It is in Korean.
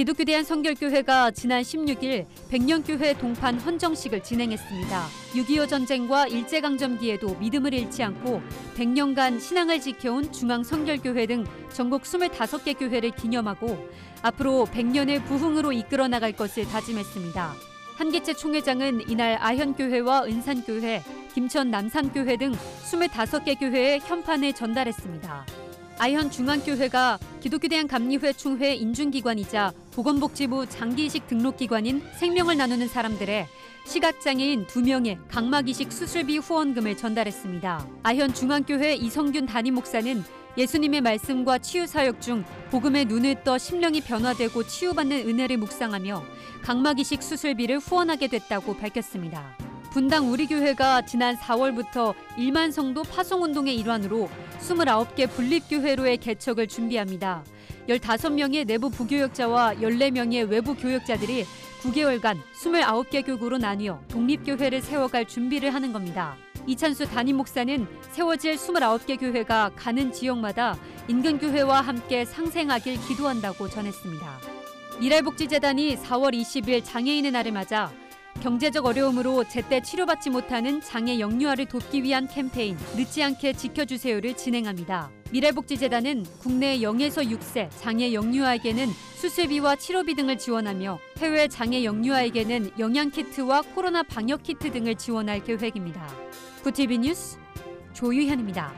기독교 대한 성결교회가 지난 16일 백년교회 동판 헌정식을 진행했습니다. 6.25 전쟁과 일제강점기에도 믿음을 잃지 않고 100년간 신앙을 지켜온 중앙성결교회 등 전국 25개 교회를 기념하고 앞으로 100년의 부흥으로 이끌어 나갈 것을 다짐했습니다. 한계채 총회장은 이날 아현교회와 은산교회, 김천 남산교회 등 25개 교회에 현판을 전달했습니다. 아현 중앙교회가 기독교 대한 감리회 총회 인준기관이자 보건복지부 장기이식 등록기관인 생명을 나누는 사람들의 시각장애인 2명의 각막이식 수술비 후원금을 전달했습니다. 아현 중앙교회 이성균 담임 목사는 예수님의 말씀과 치유 사역 중 복음의 눈을 떠 심령이 변화되고 치유받는 은혜를 묵상하며 각막이식 수술비를 후원하게 됐다고 밝혔습니다. 분당 우리교회가 지난 4월부터 1만 성도 파송운동의 일환으로 29개 분립교회로의 개척을 준비합니다. 15명의 내부 부교역자와 14명의 외부 교역자들이 9개월간 29개 교구로 나뉘어 독립교회를 세워갈 준비를 하는 겁니다. 이찬수 담임 목사는 세워질 29개 교회가 가는 지역마다 인근 교회와 함께 상생하길 기도한다고 전했습니다. 미랄복지재단이 4월 20일 장애인의 날을 맞아 경제적 어려움으로 제때 치료받지 못하는 장애 영유아를 돕기 위한 캠페인 늦지 않게 지켜주세요를 진행합니다. 미래복지재단은 국내 0에서 6세 장애 영유아에게는 수술비와 치료비 등을 지원하며 해외 장애 영유아에게는 영양키트와 코로나 방역키트 등을 지원할 계획입니다. 구티비 뉴스 조유현입니다.